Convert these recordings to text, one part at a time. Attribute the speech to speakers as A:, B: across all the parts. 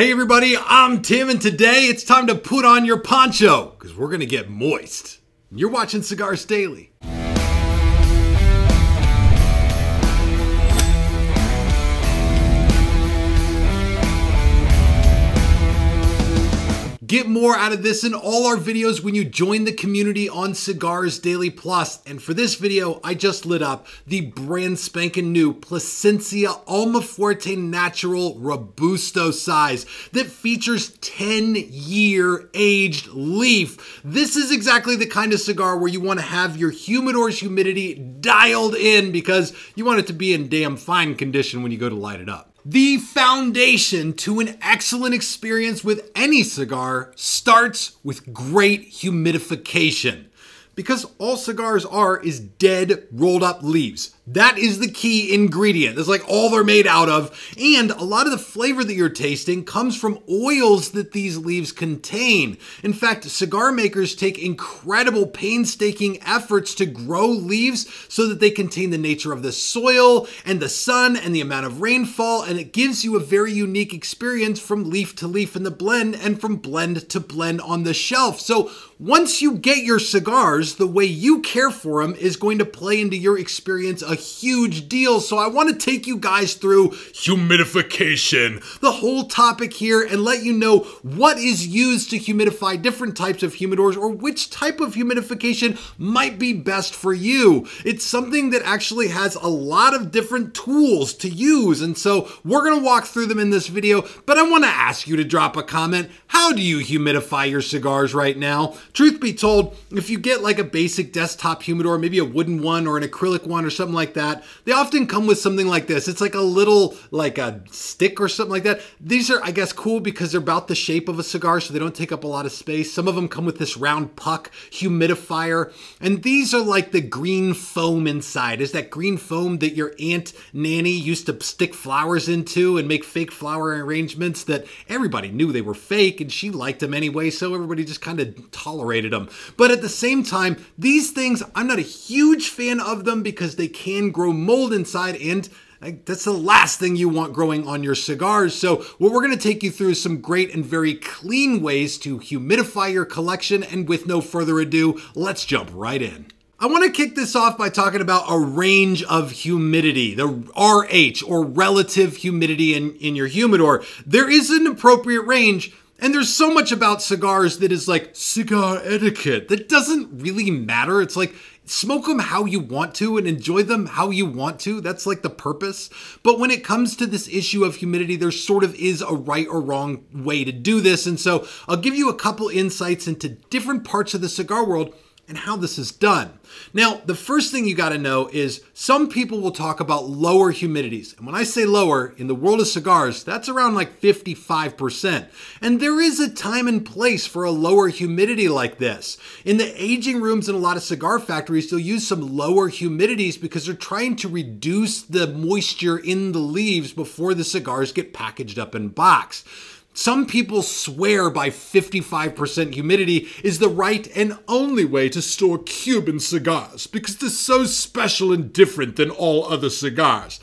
A: Hey everybody, I'm Tim and today it's time to put on your poncho because we're going to get moist. You're watching Cigars Daily. Get more out of this in all our videos when you join the community on Cigars Daily Plus. And for this video, I just lit up the brand spanking new Plasencia Almafuerte Natural Robusto size that features 10 year aged leaf. This is exactly the kind of cigar where you want to have your humidor's humidity dialed in because you want it to be in damn fine condition when you go to light it up. The foundation to an excellent experience with any cigar starts with great humidification. Because all cigars are is dead rolled up leaves. That is the key ingredient. That's like all they're made out of. And a lot of the flavor that you're tasting comes from oils that these leaves contain. In fact, cigar makers take incredible painstaking efforts to grow leaves so that they contain the nature of the soil and the sun and the amount of rainfall. And it gives you a very unique experience from leaf to leaf in the blend and from blend to blend on the shelf. So once you get your cigars, the way you care for them is going to play into your experience a huge deal. So I want to take you guys through humidification, the whole topic here, and let you know what is used to humidify different types of humidors or which type of humidification might be best for you. It's something that actually has a lot of different tools to use. And so we're going to walk through them in this video, but I want to ask you to drop a comment. How do you humidify your cigars right now? Truth be told, if you get like a basic desktop humidor, maybe a wooden one or an acrylic one or something like that, they often come with something like this. It's like a little, like a stick or something like that. These are, I guess, cool because they're about the shape of a cigar, so they don't take up a lot of space. Some of them come with this round puck humidifier, and these are like the green foam inside. Is that green foam that your aunt Nanny used to stick flowers into and make fake flower arrangements that everybody knew they were fake, and she liked them anyway, so everybody just kind of tolerated them. But at the same time, these things, I'm not a huge fan of them because they can grow mold inside and uh, that's the last thing you want growing on your cigars. So what we're going to take you through is some great and very clean ways to humidify your collection. And with no further ado, let's jump right in. I want to kick this off by talking about a range of humidity, the RH or relative humidity in, in your humidor. There is an appropriate range, and there's so much about cigars that is like cigar etiquette that doesn't really matter. It's like smoke them how you want to and enjoy them how you want to. That's like the purpose. But when it comes to this issue of humidity, there sort of is a right or wrong way to do this. And so I'll give you a couple insights into different parts of the cigar world and how this is done. Now, the first thing you got to know is some people will talk about lower humidities. And when I say lower, in the world of cigars, that's around like 55%. And there is a time and place for a lower humidity like this. In the aging rooms in a lot of cigar factories, they'll use some lower humidities because they're trying to reduce the moisture in the leaves before the cigars get packaged up in box. Some people swear by 55% humidity is the right and only way to store Cuban cigars because they're so special and different than all other cigars.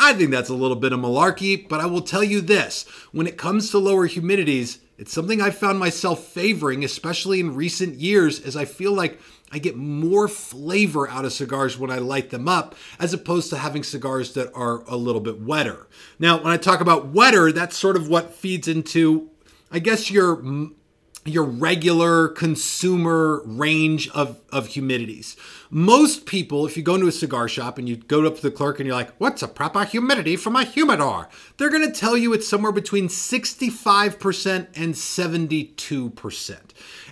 A: I think that's a little bit of malarkey, but I will tell you this when it comes to lower humidities, it's something I've found myself favoring, especially in recent years, as I feel like I get more flavor out of cigars when I light them up, as opposed to having cigars that are a little bit wetter. Now, when I talk about wetter, that's sort of what feeds into, I guess, your your regular consumer range of, of humidities. Most people, if you go into a cigar shop and you go up to the clerk and you're like, what's a proper humidity for my humidor? They're to tell you it's somewhere between 65% and 72%.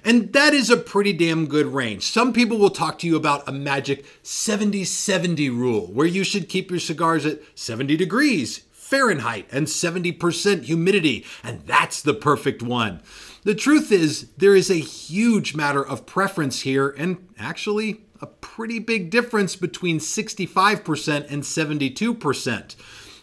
A: And that is a pretty damn good range. Some people will talk to you about a magic 70 70 rule where you should keep your cigars at 70 degrees Fahrenheit and 70% humidity, and that's the perfect one. The truth is, there is a huge matter of preference here, and actually, a pretty big difference between 65% and 72%.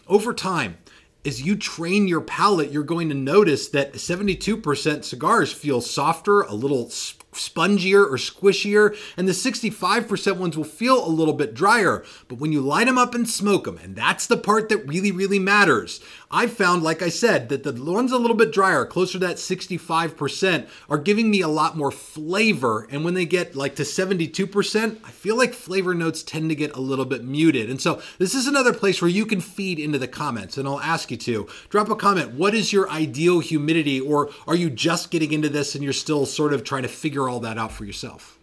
A: Over time, as you train your palate, you're going to notice that 72% cigars feel softer, a little spongier or squishier, and the 65% ones will feel a little bit drier. But when you light them up and smoke them, and that's the part that really, really matters, I found, like I said, that the ones a little bit drier, closer to that 65%, are giving me a lot more flavor. And when they get like to 72%, I feel like flavor notes tend to get a little bit muted. And so this is another place where you can feed into the comments, and I'll ask you to drop a comment. What is your ideal humidity, or are you just getting into this and you're still sort of trying to figure all that out for yourself?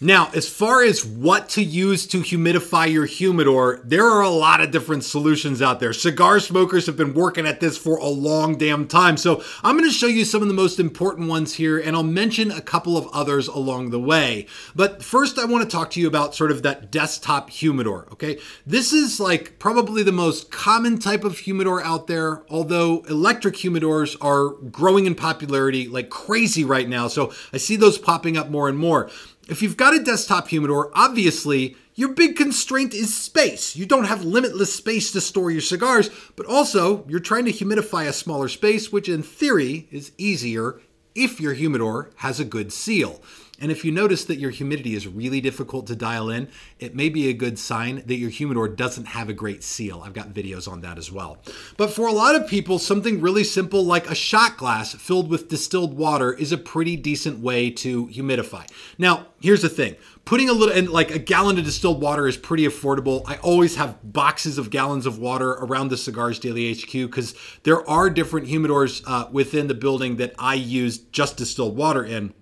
A: Now, as far as what to use to humidify your humidor, there are a lot of different solutions out there. Cigar smokers have been working at this for a long damn time. So I'm going to show you some of the most important ones here, and I'll mention a couple of others along the way. But first, I want to talk to you about sort of that desktop humidor, okay? This is like probably the most common type of humidor out there, although electric humidors are growing in popularity like crazy right now. So I see those popping up more and more. If you've got a desktop humidor, obviously your big constraint is space. You don't have limitless space to store your cigars, but also you're trying to humidify a smaller space, which in theory is easier if your humidor has a good seal. And if you notice that your humidity is really difficult to dial in, it may be a good sign that your humidor doesn't have a great seal. I've got videos on that as well. But for a lot of people, something really simple like a shot glass filled with distilled water is a pretty decent way to humidify. Now, here's the thing. Putting a little, and like a gallon of distilled water is pretty affordable. I always have boxes of gallons of water around the Cigars Daily HQ because there are different humidors uh, within the building that I use just distilled water in.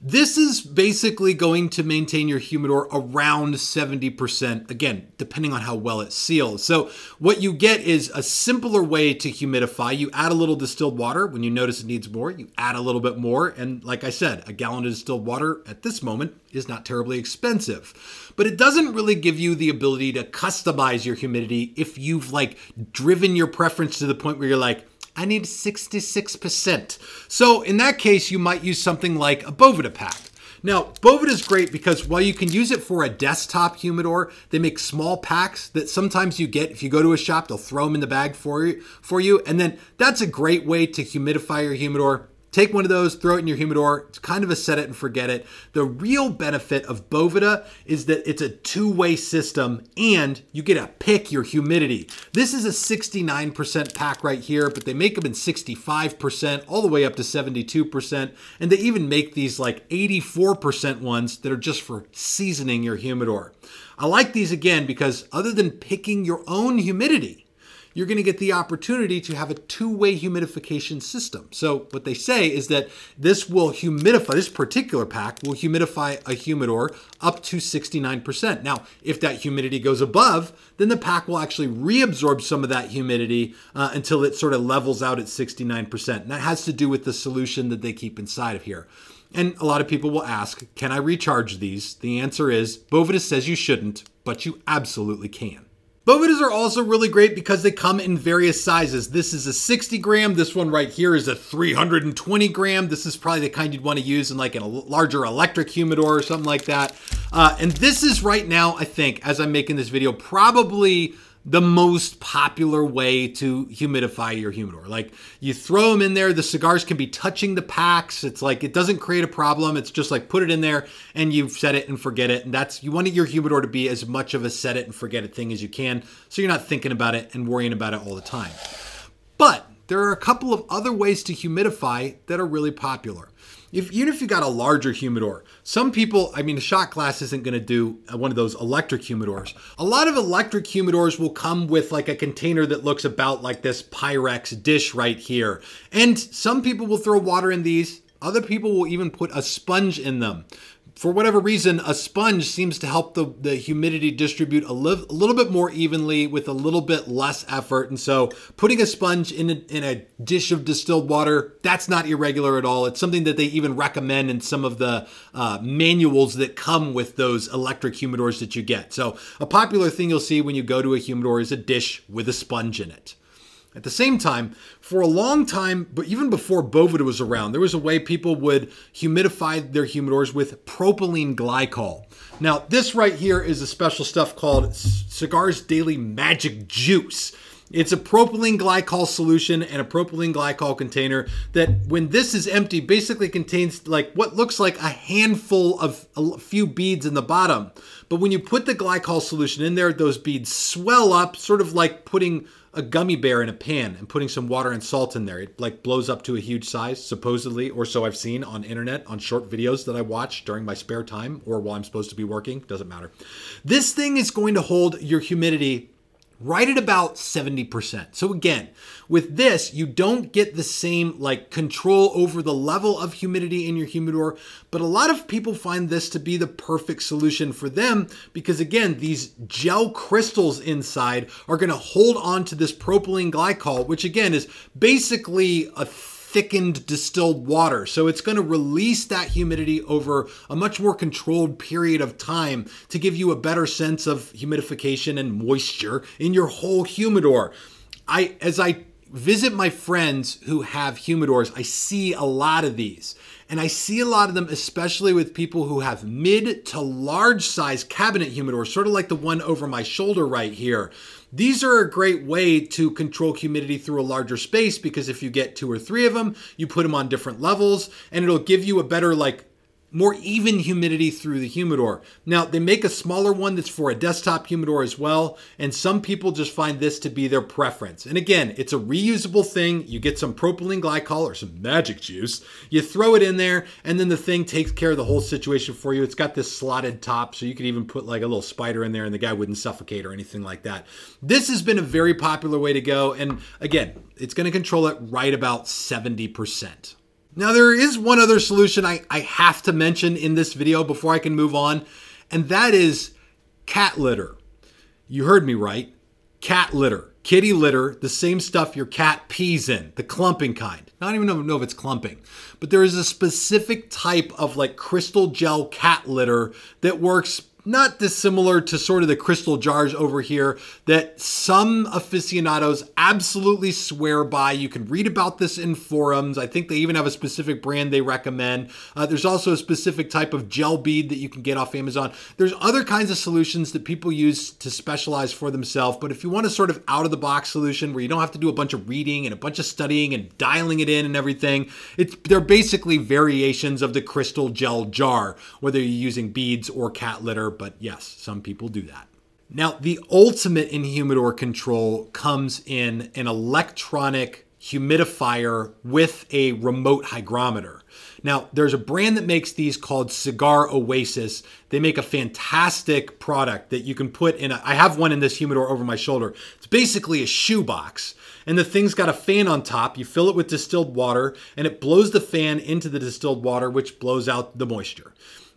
A: This is basically going to maintain your humidor around 70%, again, depending on how well it seals. So what you get is a simpler way to humidify. You add a little distilled water. When you notice it needs more, you add a little bit more. And like I said, a gallon of distilled water at this moment is not terribly expensive. But it doesn't really give you the ability to customize your humidity if you've like driven your preference to the point where you're like, I need 66%. So in that case, you might use something like a Boveda pack. Now, Boveda is great because while you can use it for a desktop humidor, they make small packs that sometimes you get if you go to a shop, they'll throw them in the bag for you, for you. And then that's a great way to humidify your humidor Take one of those, throw it in your humidor. It's kind of a set it and forget it. The real benefit of Boveda is that it's a two-way system and you get to pick your humidity. This is a 69% pack right here, but they make them in 65%, all the way up to 72%. And they even make these like 84% ones that are just for seasoning your humidor. I like these again because other than picking your own humidity, you're going to get the opportunity to have a two-way humidification system. So what they say is that this will humidify, this particular pack will humidify a humidor up to 69%. Now, if that humidity goes above, then the pack will actually reabsorb some of that humidity uh, until it sort of levels out at 69%. And that has to do with the solution that they keep inside of here. And a lot of people will ask, can I recharge these? The answer is, Boveda says you shouldn't, but you absolutely can. Bovedas are also really great because they come in various sizes. This is a 60 gram. This one right here is a 320 gram. This is probably the kind you'd want to use in like a larger electric humidor or something like that. Uh, and this is right now, I think, as I'm making this video, probably the most popular way to humidify your humidor. Like you throw them in there, the cigars can be touching the packs. It's like it doesn't create a problem. It's just like put it in there and you set it and forget it. And that's you want your humidor to be as much of a set it and forget it thing as you can, so you're not thinking about it and worrying about it all the time. But there are a couple of other ways to humidify that are really popular if even if you got a larger humidor, some people, I mean, a shot glass isn't going to do one of those electric humidors. A lot of electric humidors will come with like a container that looks about like this Pyrex dish right here. And some people will throw water in these. Other people will even put a sponge in them for whatever reason, a sponge seems to help the, the humidity distribute a, li a little bit more evenly with a little bit less effort. And so putting a sponge in a, in a dish of distilled water, that's not irregular at all. It's something that they even recommend in some of the uh, manuals that come with those electric humidors that you get. So a popular thing you'll see when you go to a humidor is a dish with a sponge in it. At the same time, for a long time, but even before Boveda was around, there was a way people would humidify their humidors with propylene glycol. Now, this right here is a special stuff called Cigars Daily Magic Juice. It's a propylene glycol solution and a propylene glycol container that when this is empty basically contains like what looks like a handful of a few beads in the bottom. But when you put the glycol solution in there, those beads swell up, sort of like putting a gummy bear in a pan and putting some water and salt in there. It like blows up to a huge size, supposedly, or so I've seen on internet on short videos that I watch during my spare time or while I'm supposed to be working. Doesn't matter. This thing is going to hold your humidity right at about 70%. So again, with this, you don't get the same like control over the level of humidity in your humidor, but a lot of people find this to be the perfect solution for them because again, these gel crystals inside are going to hold on to this propylene glycol, which again is basically a thickened distilled water. So it's going to release that humidity over a much more controlled period of time to give you a better sense of humidification and moisture in your whole humidor. I as I visit my friends who have humidors, I see a lot of these. And I see a lot of them, especially with people who have mid to large size cabinet humidors, sort of like the one over my shoulder right here. These are a great way to control humidity through a larger space because if you get two or three of them, you put them on different levels and it'll give you a better like more even humidity through the humidor. Now, they make a smaller one that's for a desktop humidor as well, and some people just find this to be their preference. And again, it's a reusable thing. You get some propylene glycol or some magic juice, you throw it in there, and then the thing takes care of the whole situation for you. It's got this slotted top, so you could even put like a little spider in there and the guy wouldn't suffocate or anything like that. This has been a very popular way to go, and again, it's going to control it right about 70%. Now, there is one other solution I, I have to mention in this video before I can move on, and that is cat litter. You heard me right. Cat litter. Kitty litter, the same stuff your cat pees in, the clumping kind. Don't even know if it's clumping, but there is a specific type of like crystal gel cat litter that works not dissimilar to sort of the crystal jars over here that some aficionados absolutely swear by. You can read about this in forums. I think they even have a specific brand they recommend. Uh, there's also a specific type of gel bead that you can get off Amazon. There's other kinds of solutions that people use to specialize for themselves. But if you want a sort of out of the box solution where you don't have to do a bunch of reading and a bunch of studying and dialing it in and everything, it's they're basically variations of the crystal gel jar, whether you're using beads or cat litter but yes, some people do that. Now, the ultimate in humidor control comes in an electronic humidifier with a remote hygrometer. Now, there's a brand that makes these called Cigar Oasis. They make a fantastic product that you can put in. A, I have one in this humidor over my shoulder. It's basically a shoebox, and the thing's got a fan on top. You fill it with distilled water, and it blows the fan into the distilled water, which blows out the moisture.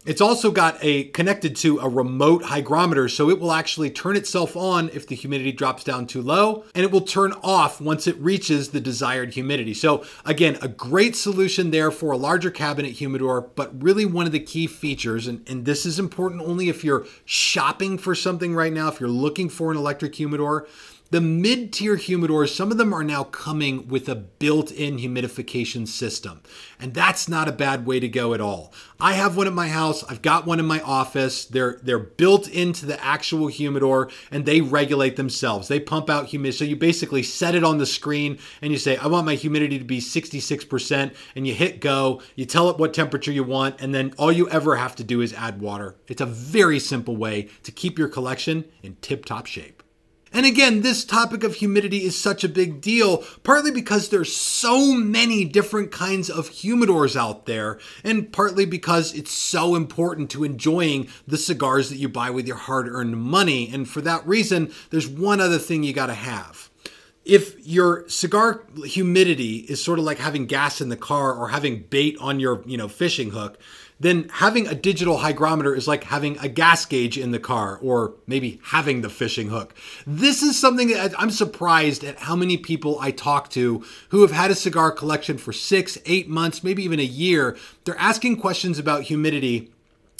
A: It's also got a connected to a remote hygrometer, so it will actually turn itself on if the humidity drops down too low, and it will turn off once it reaches the desired humidity. So again, a great solution there for a larger cabinet humidor, but really one of the key features, and, and this is important only if you're shopping for something right now, if you're looking for an electric humidor, the mid tier humidors, some of them are now coming with a built in humidification system. And that's not a bad way to go at all. I have one at my house. I've got one in my office. They're, they're built into the actual humidor and they regulate themselves. They pump out humidity. So you basically set it on the screen and you say, I want my humidity to be 66%. And you hit go. You tell it what temperature you want. And then all you ever have to do is add water. It's a very simple way to keep your collection in tip top shape. And again, this topic of humidity is such a big deal, partly because there's so many different kinds of humidors out there, and partly because it's so important to enjoying the cigars that you buy with your hard-earned money. And for that reason, there's one other thing you gotta have. If your cigar humidity is sort of like having gas in the car or having bait on your, you know, fishing hook, then having a digital hygrometer is like having a gas gauge in the car or maybe having the fishing hook. This is something that I'm surprised at how many people I talk to who have had a cigar collection for six, eight months, maybe even a year. They're asking questions about humidity.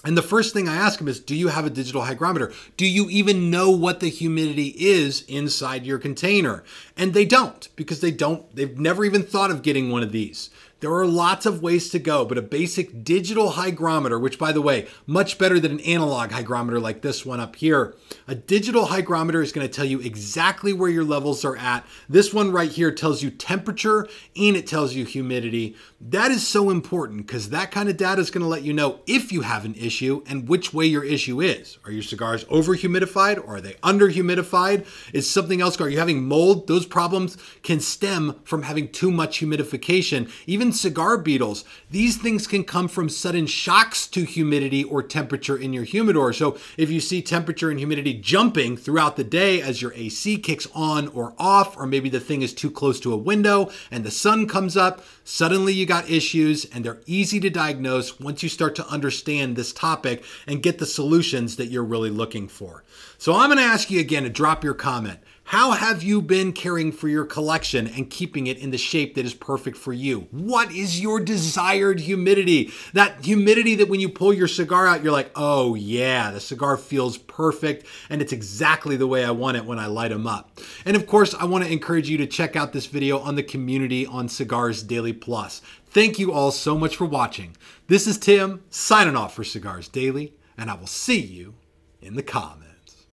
A: And the first thing I ask them is, do you have a digital hygrometer? Do you even know what the humidity is inside your container? And they don't because they don't, they've never even thought of getting one of these. There are lots of ways to go, but a basic digital hygrometer, which by the way, much better than an analog hygrometer like this one up here. A digital hygrometer is going to tell you exactly where your levels are at. This one right here tells you temperature and it tells you humidity. That is so important because that kind of data is going to let you know if you have an issue and which way your issue is. Are your cigars over humidified or are they under humidified? Is something else? Are you having mold? Those problems can stem from having too much humidification. Even cigar beetles, these things can come from sudden shocks to humidity or temperature in your humidor. So if you see temperature and humidity jumping throughout the day as your AC kicks on or off, or maybe the thing is too close to a window and the sun comes up, suddenly you got issues and they're easy to diagnose once you start to understand this topic and get the solutions that you're really looking for. So I'm going to ask you again to drop your comment. How have you been caring for your collection and keeping it in the shape that is perfect for you? What is your desired humidity? That humidity that when you pull your cigar out, you're like, oh yeah, the cigar feels perfect and it's exactly the way I want it when I light them up. And of course, I want to encourage you to check out this video on the community on Cigars Daily Plus. Thank you all so much for watching. This is Tim signing off for Cigars Daily, and I will see you in the comments.